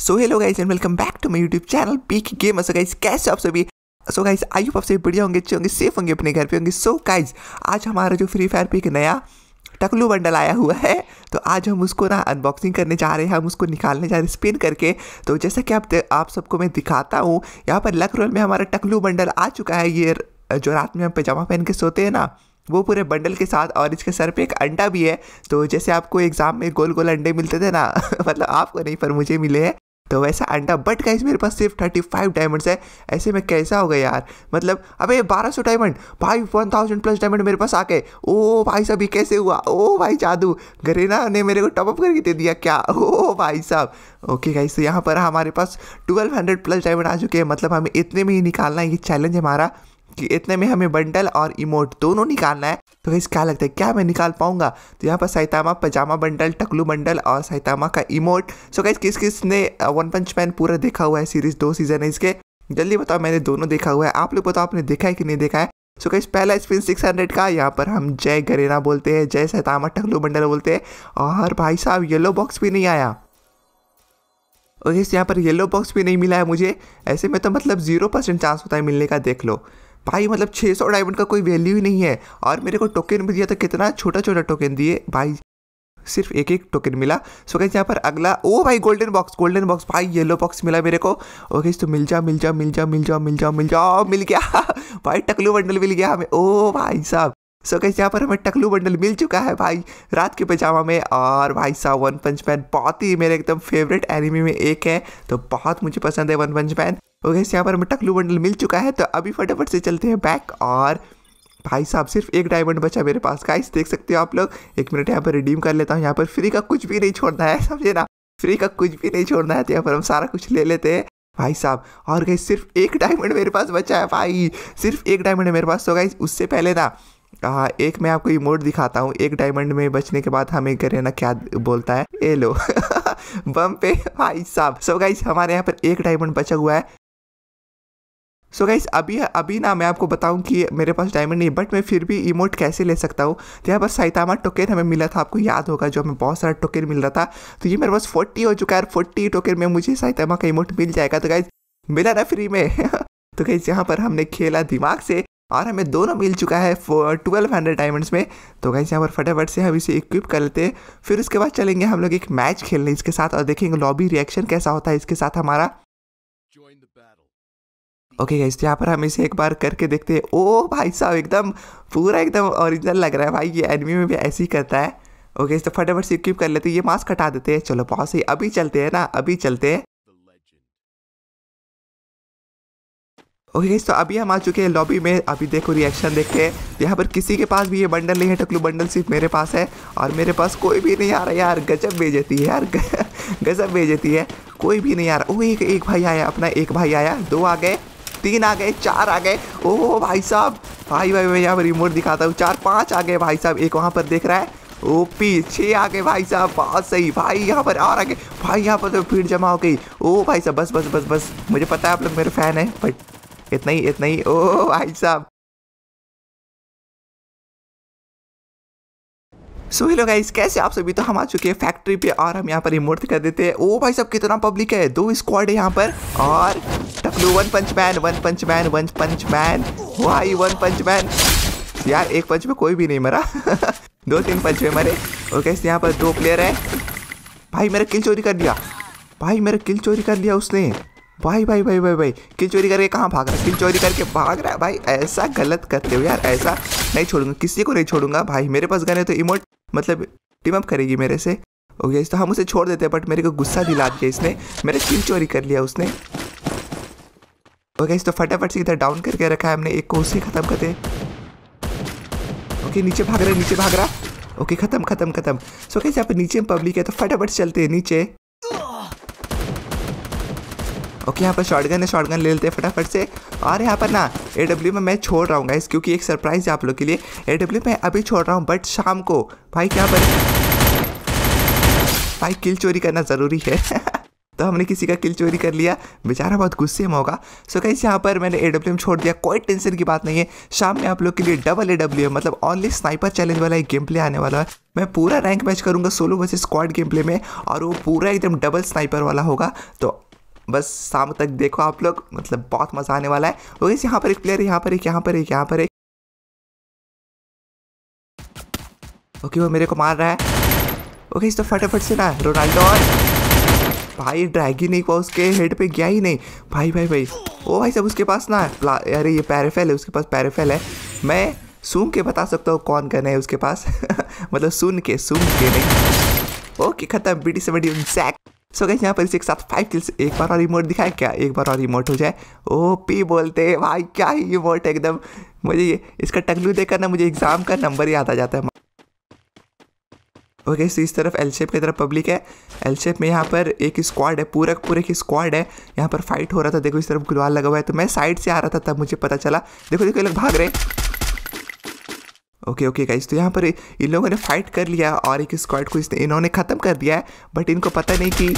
So hello guys and welcome back to my YouTube channel peak game so guys कैसे आप सभी? So guys I hope आप सभी बढ़िया होंगे, अच्छे होंगे सेफ़ होंगे अपने घर पे होंगे। सो गाइस आज हमारा जो फ्री फायर पे एक नया टकलू बंडल आया हुआ है तो आज हम उसको ना अनबॉक्सिंग करने जा रहे हैं, हम उसको निकालने जा रहे हैं स्पिन करके। तो जैसा कि आप आप सबको मैं दिखाता हूँ, यहाँ पर लक रोल में हमारा टकलू बंडल आ चुका है। ये, जो रात में हम पैजामा पहन के सोते हैं ना, वो पूरे बंडल के साथ और इसके सर पे एक अंडा भी है। तो जैसे आपको एग्ज़ाम में गोल गोल अंडे मिलते थे ना मतलब आपको नहीं, पर मुझे मिले हैं। तो वैसा अंडा बट गाइस मेरे पास सिर्फ़ थर्टी फाइव डायमंड्स है। ऐसे में कैसा हो गया यार? मतलब अबे बारह सौ डायमंड भाई वन थाउज़ेंड प्लस डायमंड मेरे पास आके, ओ भाई साहब, ये कैसे हुआ? ओ भाई जादू, गरेना ने मेरे को टॉपअप करके दे दिया क्या? ओ भाई साहब। ओके गाइस तो यहाँ पर हमारे पास ट्वेल्व हंड्रेड प्लस डायमंड आ चुके हैं। मतलब हमें इतने में ही निकालना है, ये चैलेंज हमारा। कि इतने में हमें बंडल और इमोट दोनों निकालना है। तो इस क्या लगता है, क्या मैं निकाल पाऊँगा? तो यहाँ पर साइतामा पजामा बंडल, टकलू बंडल और साइतामा का इमोट। सो गाइस किस किस ने वन पंच मैन पूरा देखा हुआ है सीरीज़ दो सीज़न है इसके। जल्दी बताओ, मैंने दोनों देखा हुआ है। आप लोग बताओ, आपने देखा है कि नहीं देखा है? सो गाइस पहला स्पिन 600 का, यहाँ पर हम जय गरेना बोलते हैं, जय सैतामा टकलू बंडल बोलते हैं। और भाई साहब येलो बॉक्स भी नहीं आया। और इस यहाँ पर येलो बॉक्स भी नहीं मिला है मुझे। ऐसे में तो मतलब ज़ीरो परसेंट चांस होता है मिलने का, देख लो। भाई मतलब 600 डायमंड का कोई वैल्यू ही नहीं है। और मेरे को टोकन भी दिया तो कितना छोटा छोटा टोकन दिए। भाई, सिर्फ़ एक एक टोकन मिला। सो कैसे यहाँ पर अगला, ओ भाई गोल्डन बॉक्स गोल्डन बॉक्स भाई येलो बॉक्स मिला मेरे को। ओके तो मिल जा मिल जा मिल जा मिल जा मिल जा मिल जा, मिल गया। भाई, टकलू बंडल मिल गया हमें। ओ भाई साहब। सो कैसे यहाँ पर हमें टकलू बंडल मिल चुका है भाई, रात के पजामा में। और भाई साहब वन पंच मैन बहुत ही मेरे एकदम फेवरेट एनिमी में एक है। तो बहुत मुझे पसंद है वन पंच मैन ओके यहाँ पर हमें टकलू बंडल मिल चुका है तो अभी फटाफट से चलते हैं बैक और भाई साहब सिर्फ़ एक डायमंड बचा मेरे पास। गाइस देख सकते हो आप लोग एक मिनट यहाँ पर रिडीम कर लेता हूँ। यहाँ पर फ्री का कुछ भी नहीं छोड़ना है समझे ना? फ्री का कुछ भी नहीं छोड़ना है तो यहाँ पर हम सारा कुछ ले लेते हैं। भाई साहब और गई सिर्फ़ एक डायमंड मेरे पास बचा है भाई। सिर्फ़ एक डायमंड मेरे पास। तो गाइस उससे पहले ना आ, एक मैं आपको इमोट दिखाता हूँ। एक डायमंड में बचने के बाद हमें करे ना क्या बोलता है? ए लो बम पे भाई साहब। सो गाइस हमारे यहाँ पर एक डायमंड बचा हुआ है। सो so गाइस अभी अभी ना मैं आपको बताऊँ कि मेरे पास डायमंड नहीं बट मैं फिर भी इमोट कैसे ले सकता हूँ? तो यहाँ पर साइतामा टोकन हमें मिला था, आपको याद होगा जो हमें बहुत सारा टोकन मिल रहा था। तो ये मेरे पास फोर्टी हो चुका है फोर्टी टोकन में मुझे साइतामा का इमोट मिल जाएगा। तो गाइज़ मिला ना फ्री में। तो गाइज़ यहाँ पर हमने खेला दिमाग से, और हमें दोनों मिल चुका है ट्वेल्व हंड्रेड डायमंड्स में। तो गाइज़ यहाँ पर फटाफट से हम इसे इक्विप कर लेते हैं। फिर उसके बाद चलेंगे हम लोग एक मैच खेलने इसके साथ, और देखेंगे लॉबी रिएक्शन कैसा होता है इसके साथ हमारा। ओके गाइस तो यहाँ पर हम इसे एक बार करके देखते हैं। ओ भाई साहब एकदम पूरा एकदम ओरिजिनल लग रहा है भाई। ये एनिमी में भी ऐसे ही करता है। ओके इस तो फटाफट से इक्विप कर लेते हैं। ये मास्क हटा देते हैं। चलो बहुत सही। अभी चलते हैं ना अभी चलते हैं। ओके okay, तो अभी हम आ चुके हैं लॉबी में। अभी देखो रिएक्शन देखते हैं। यहाँ पर किसी के पास भी ये बंडल नहीं है। टकलू बंडल सिर्फ़ मेरे पास है। और मेरे पास कोई भी नहीं आ रहा यार। गजब भेजती है यार। गजब भेजती है। कोई भी नहीं आ रहा। ओ एक एक भाई आया। अपना एक भाई आया। दो आ गए। तीन आ गए, चार आ गए। ओ भाई साहब। भाई भाई मैं यहाँ पर रिमोट दिखाता हूँ। चार, पाँच आ गए भाई साहब। एक वहाँ पर देख रहा है। ओपी छः आ गए भाई साहब। बहुत सही। भाई, यहाँ पर और आगे भाई, यहाँ पर तो भीड़ जमा हो गई। ओ भाई साहब, बस बस बस बस। मुझे पता है आप लोग मेरे फ़ैन हैं, बट इतना ही इतना ही। ओ भाई साहब। सो हेलो गाइस कैसे आप सभी? तो हम आ चुके हैं फैक्ट्री पे और हम यहाँ पर इमोट कर देते हैं। ओ भाई साहब, कितना पब्लिक है। दो स्क्वाड है यहाँ पर। और टकलू one punch man one punch man one punch man भाई वन पंच मैन यार, एक पंच में कोई भी नहीं मरा। दो तीन पंच में मरे। और कैसे यहाँ पर दो प्लेयर है। भाई मेरा किल चोरी कर लिया। भाई मेरा किल चोरी कर लिया उसने। भाई भाई भाई भाई भाई किल चोरी करके कहाँ भाग रहा है? किल चोरी करके भाग रहा है। भाई, ऐसा गलत करते हो यार, ऐसा नहीं छोड़ूँगा। किसी को नहीं छोड़ूँगा। भाई, मेरे पास गए तो इमोट मतलब टीम अप करेगी मेरे से। ओके तो हम उसे छोड़ देते हैं बट मेरे को गुस्सा दिला दिया इसने। मेरे किल चोरी कर लिया उसने। ओके तो फटाफट से इधर डाउन करके रखा है हमने, एक को उसे खत्म कर दे ओके, नीचे भाग रहा नीचे भाग रहा ओके, खत्म खत्म खत्म। सो कैसे यहाँ पे नीचे पब्लिक है तो फटाफट चलते हैं, नीचे। ओके, यहाँ पर शॉटगन है शॉटगन ले लेते हैं फटाफट से। और यहाँ पर ना ए डब्ल्यू में मैं छोड़ रहा हूँ गाइस क्योंकि एक सरप्राइज़ है आप लोग के लिए। ए डब्ल्यू में अभी छोड़ रहा हूँ बट शाम को। भाई, क्या पर भाई किल चोरी करना ज़रूरी है। तो हमने किसी का किल चोरी कर लिया। बेचारा बहुत गुस्से में होगा। सो कैसे यहाँ पर मैंने AWM छोड़ दिया। कोई टेंशन की बात नहीं है। शाम में आप लोग के लिए डबल ए डब्ल्यू मतलब ऑनली स्नाइपर चैलेंज वाला एक गेम प्ले आने वाला है। मैं पूरा रैंक मैच करूँगा सोलो वैसे स्क्वाड गेम प्ले में, और वो पूरा एकदम डबल स्नाइपर वाला होगा। तो बस शाम तक देखो आप लोग मतलब बहुत मज़ा आने वाला है। और इस यहाँ पर एक प्लेयर यहाँ पर एक, यहाँ पर एक, यहाँ पर एक। ओके वो मेरे को मार रहा है। ओके इस तो फटाफट से ना, रोनाल्डो भाई ड्रैग नहीं हुआ उसके हेड पे, गया ही नहीं। भाई भाई भाई। ओ भाई, सब उसके पास ना अरे ये पैराफेल है, उसके पास पैराफेल है। मैं सुन के बता सकता हूँ कौन गन है उसके पास। मतलब सुन के सुन के नहीं। ओके, खत्म। बीडी से बड़ी सैक सो गैस यहाँ पर इसे एक साथ फाइव किल्स एक बार और रिमोट दिखाए। क्या एक बार और रिमोट हो जाए? ओ पी बोलते भाई, क्या ही रिमोट एकदम। मुझे ये, इसका टकलू देखकर ना मुझे एग्ज़ाम का नंबर याद आ जाता है। ओके okay, इस तरफ़ एल शेप की तरफ़ पब्लिक है। एल शेप में यहाँ पर एक स्क्वाड है पूरा पूरे की स्क्वाड है। यहाँ पर फाइट हो रहा था। देखो इस तरफ़ गुलवाल लगा हुआ है। तो मैं साइड से आ रहा था तब मुझे पता चला। देखो देखो ये लोग भाग रहे ओके ओके गाइस तो यहाँ पर इन लोगों ने फाइट कर लिया और एक स्क्वाड को इसने इन्होंने ख़त्म कर दिया है। बट इनको पता नहीं कि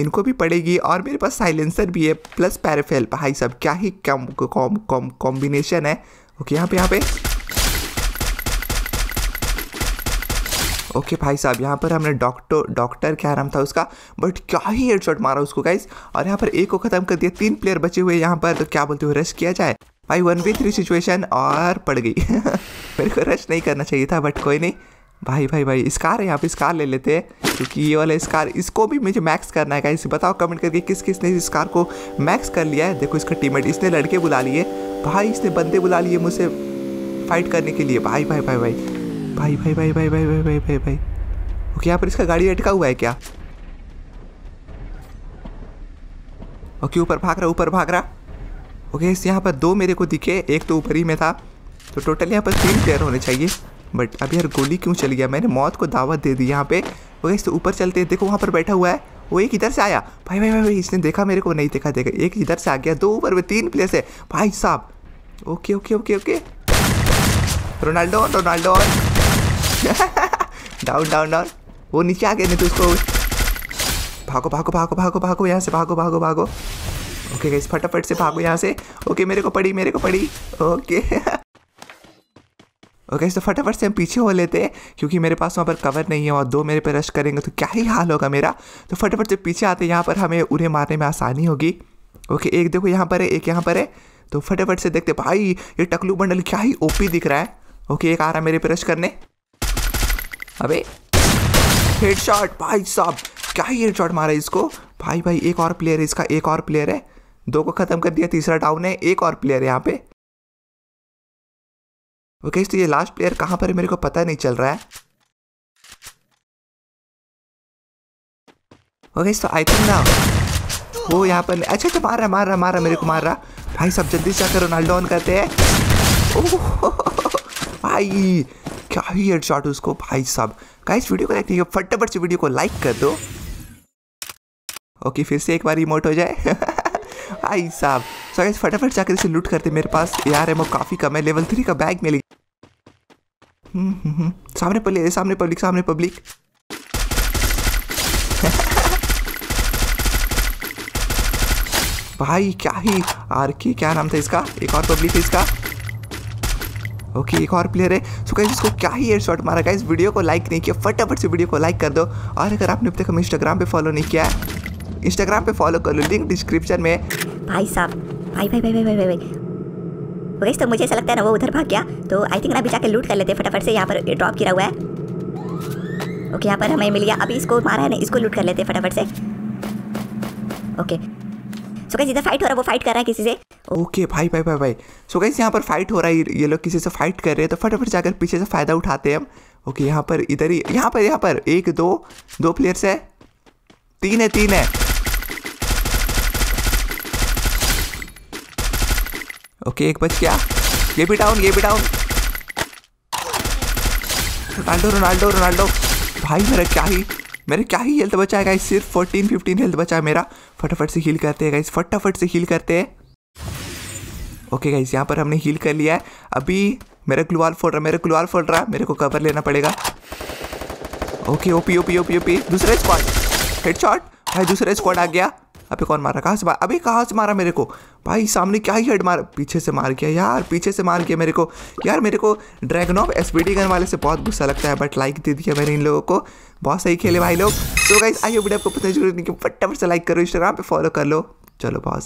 इनको भी पड़ेगी और मेरे पास साइलेंसर भी है प्लस पैराफेल भाई सब क्या ही कम कॉम्बिनेशन है। ओके यहाँ पे यहाँ पे। ओके भाई साहब, यहाँ पर हमने डॉक्टर डॉक्टर क्या नाम था उसका बट क्या ही हेडशॉट मारा उसको गाइस और यहाँ पर एक को ख़त्म कर दिया, तीन प्लेयर बचे हुए यहाँ पर तो क्या बोलते हो रश किया जाए? भाई वन वी थ्री सिचुएशन और पड़ गई। मेरे को रश नहीं करना चाहिए था बट कोई नहीं। भाई भाई भाई स्कार है, यहाँ पे स्कार ले लेते हैं, क्योंकि ये वाला स्कार इसको भी मुझे मैक्स करना है गाइस बताओ कमेंट करके किस किस ने स्कार को मैक्स कर लिया है? देखो, इसका टीममेट इसने लड़के बुला लिए। भाई, इसने बंदे बुला लिए मुझसे फाइट करने के लिए। भाई भाई भाई भाई भाई भाई भाई भाई भाई भाई भाई भाई भाई ओके यहाँ पर इसका गाड़ी अटका हुआ है क्या ओके ऊपर भाग रहा ऊपर भाग रहा ओके इस यहाँ पर दो मेरे को दिखे एक तो ऊपर ही में था तो टोटल यहाँ पर तीन प्लेयर होने चाहिए बट अभी यार गोली क्यों चल गया मैंने मौत को दावत दे दी यहाँ पे ओके इस तो ऊपर चलते देखो वहाँ पर बैठा हुआ है वो एक इधर से आया भाई भाई भाई भाई इसने देखा मेरे को नहीं देखा देखा एक इधर से आ गया दो ऊपर में तीन प्लेयर है भाई साहब okay okay okay okay Ronaldo Ronaldo down down down वो नीचे आ गया नहीं तो उसको भागो भागो भागो भागो भागो, यहाँ से भागो भागो भागो। ओके गैस फटाफट से भागो यहाँ से। ओके मेरे को पड़ी, मेरे को पड़ी। ओके ओके तो फटाफट से हम पीछे हो लेते हैं, क्योंकि मेरे पास वहाँ पर कवर नहीं है और दो मेरे पे रश करेंगे तो क्या ही हाल होगा मेरा? तो फटाफट से पीछे आते हैं, यहाँ पर हमें उन्हें मारने में आसानी होगी। ओके एक देखो, यहाँ पर है, एक यहाँ पर है। तो फटाफट से देखते भाई, ये टकलू बंडल क्या ही ओपी दिख रहा है। ओके एक आ रहा मेरे पे रश करने। अबे हेडशॉट भाई साहब, क्या ही हेडशॉट मारा इसको? भाई भाई, एक और प्लेयर है इसका, एक और प्लेयर है। दो को खत्म कर दिया, तीसरा डाउन है, एक और प्लेयर है यहाँ पे। ओके तो ये लास्ट प्लेयर कहाँ पर है मेरे को पता नहीं चल रहा है। ओके तो आई थिंक ना वो यहाँ पर अच्छा अच्छा मार रहा मार रहा मार रहा, मेरे को मार रहा। भाई सब जल्दी से आकर रोनाल्डो ऑन करते हैं। ओह, भाई क्या ही हेडशॉट उसको भाई साहब। गाइस वीडियो को देखते हैं फटाफट से वीडियो को लाइक कर दो। ओके फिर से एक बार रिमोट हो जाए। भाई साहब। सो गाइस फटाफट जाकर इसे लूट करते मेरे पास। यार एमओ काफ़ी कम है। लेवल थ्री का बैग मिल हम्म, हम्म, हम्म। सामने पब्लिक सामने पब्लिक सामने पब्लिक भाई क्या ही आर के क्या नाम था इसका? एक और पब्लिक है इसका। ओके एक और प्लेयर है। सो गाइस इसको क्या ही एयर शॉट मारा? गाइस वीडियो को लाइक नहीं किया। फटाफट से वीडियो को लाइक कर दो। और अगर आपने अब तक हमें इंस्टाग्राम पे फॉलो नहीं किया है इंस्टाग्राम पे फॉलो कर लो। लिंक डिस्क्रिप्शन में। भाई साहब, भाई भाई भाई भाई भाई भाई। भाई तो मुझे ऐसा लगता है ना, वो उधर भाग गया। तो आई थिंक ना, अभी जाकर लूट कर लेते फटाफट से यहाँ पर ड्रॉप गिरा हुआ है। ओके यहाँ पर हमें मिल गया। अभी इसको मारा है ना इसको लूट कर लेते फटाफट से। ओके सो गाइस इधर फाइट हो रहा है, वो फाइट कर रहा है किसी से। ओके भाई भाई भाई भाई। सो गाइस यहाँ पर फाइट हो रहा है, ये लोग किसी से फाइट कर रहे हैं तो फटाफट जाकर पीछे से फ़ायदा उठाते हैं हम। ओके यहाँ पर इधर ही, यहाँ पर यहाँ पर, एक, दो दो प्लेयर्स है। तीन है तीन है। ओके एक बच गया। ये भी डाउन ये भी डाउन रोनाल्डो रोनाल्डो रोनाल्डो भाई, मेरा क्या ही मेरे क्या ही हेल्थ बचा है गाइस सिर्फ़ फोर्टीन फिफ्टीन हेल्थ बचा है मेरा। फटाफट से हील करते हैं गाइस फटाफट से हील करते हैं। ओके गाइस यहाँ पर हमने हील कर लिया है। अभी मेरा ग्लूवाल फोड़ रहा, मेरा ग्लूवाल फोड़ रहा। है मेरे को कवर लेना पड़ेगा। Okay OP OP OP OP दूसरा स्क्वाड हेडशॉट भाई, दूसरा स्क्वाड आ गया। अबे कौन मारा? कहाँ से मारा? अबे कहाँ से मारा मेरे को? भाई, सामने क्या ही हेड मार? पीछे से मार गया यार, पीछे से मार गया मेरे को। यार, मेरे को ड्रैगन ऑफ़ एस गन वाले से बहुत गुस्सा लगता है बट लाइक दे दिया मैंने इन लोगों को। बहुत सही खेले भाई लोग। तो भाई आइए वीडियो आपको पता ज़रूर नहीं कि फटाफट से लाइक करो इंस्टाग्राम पर फॉलो कर लो। चलो बहुत